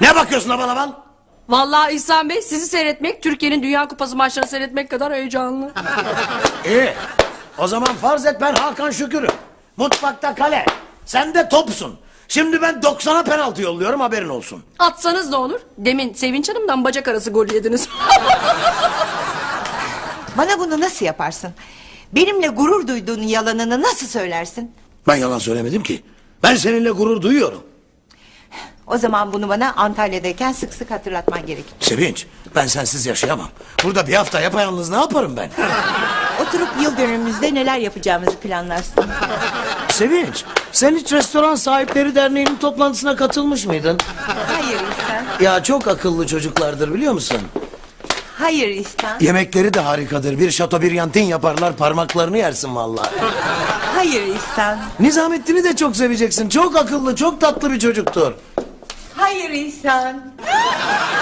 Ne bakıyorsun aval aval? Vallahi İhsan Bey sizi seyretmek Türkiye'nin Dünya Kupası maçlarını seyretmek kadar heyecanlı. İyi. O zaman farz et ben Hakan Şükür'üm. Mutfakta kale. Sen de topsun. Şimdi ben 90'a penaltı yolluyorum haberin olsun. Atsanız ne olur? Demin Sevinç Hanım'dan bacak arası gol yediniz. Bana bunu nasıl yaparsın? Benimle gurur duyduğun yalanını nasıl söylersin? Ben yalan söylemedim ki. Ben seninle gurur duyuyorum. O zaman bunu bana Antalya'dayken sık sık hatırlatman gerek. Sevinç ben sensiz yaşayamam. Burada bir hafta yapayalnız ne yaparım ben? Oturup yıl dönümümüzde neler yapacağımızı planlarsın. Sevinç sen hiç restoran sahipleri derneğinin toplantısına katılmış mıydın? Hayır İhsan. Ya çok akıllı çocuklardır biliyor musun? Hayır İhsan. Yemekleri de harikadır. Bir şato bir yantin yaparlar parmaklarını yersin vallahi. Hayır İhsan. Nizamettin'i de çok seveceksin. Çok akıllı, çok tatlı bir çocuktur. Hayır İhsan.